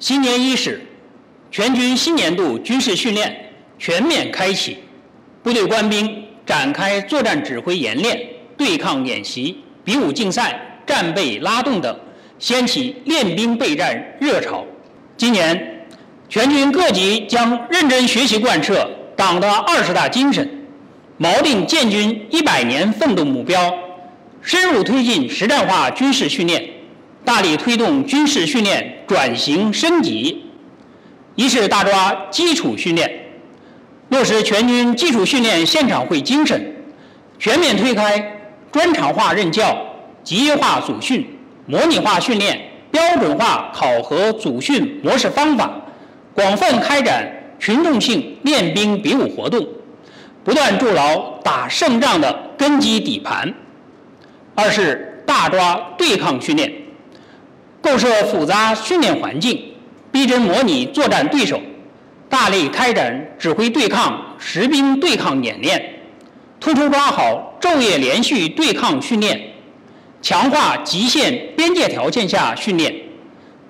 新年伊始，全军新年度军事训练全面开启，部队官兵展开作战指挥演练、对抗演习、比武竞赛、战备拉动等，掀起练兵备战热潮。今年，全军各级将认真学习贯彻党的二十大精神，锚定建军一百年奋斗目标，深入推进实战化军事训练。大力推动军事训练转型升级，一是大抓基础训练，落实全军基础训练现场会精神，全面推开专场化任教、集约化组训、模拟化训练、标准化考核组训模式方法，广泛开展群众性练兵比武活动，不断筑牢打胜仗的根基底盘。二是大抓对抗训练。构设复杂训练环境，逼真模拟作战对手，大力开展指挥对抗、实兵对抗演练，突出抓好昼夜连续对抗训练，强化极限边界条件下训练，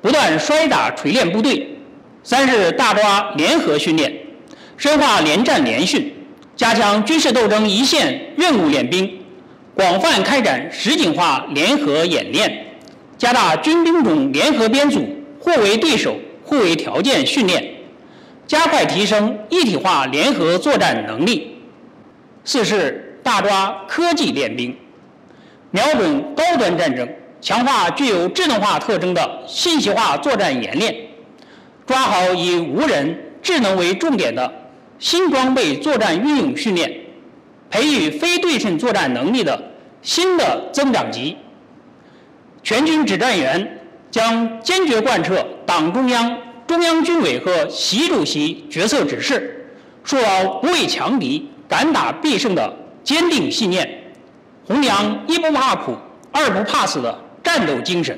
不断摔打锤炼部队。三是大抓联合训练，深化联战联训，加强军事斗争一线任务练兵，广泛开展实景化联合演练。加大军兵种联合编组、互为对手、互为条件训练，加快提升一体化联合作战能力。四是大抓科技练兵，瞄准高端战争，强化具有智能化特征的信息化作战演练，抓好以无人、智能为重点的新装备作战运用训练，培育非对称作战能力的新的增长极。全军指战员将坚决贯彻党中央、中央军委和习主席决策指示，树牢不畏强敌、敢打必胜的坚定信念，弘扬一不怕苦、二不怕死的战斗精神，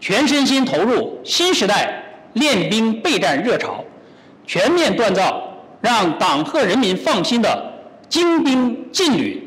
全身心投入新时代练兵备战热潮，全面锻造让党和人民放心的精兵劲旅。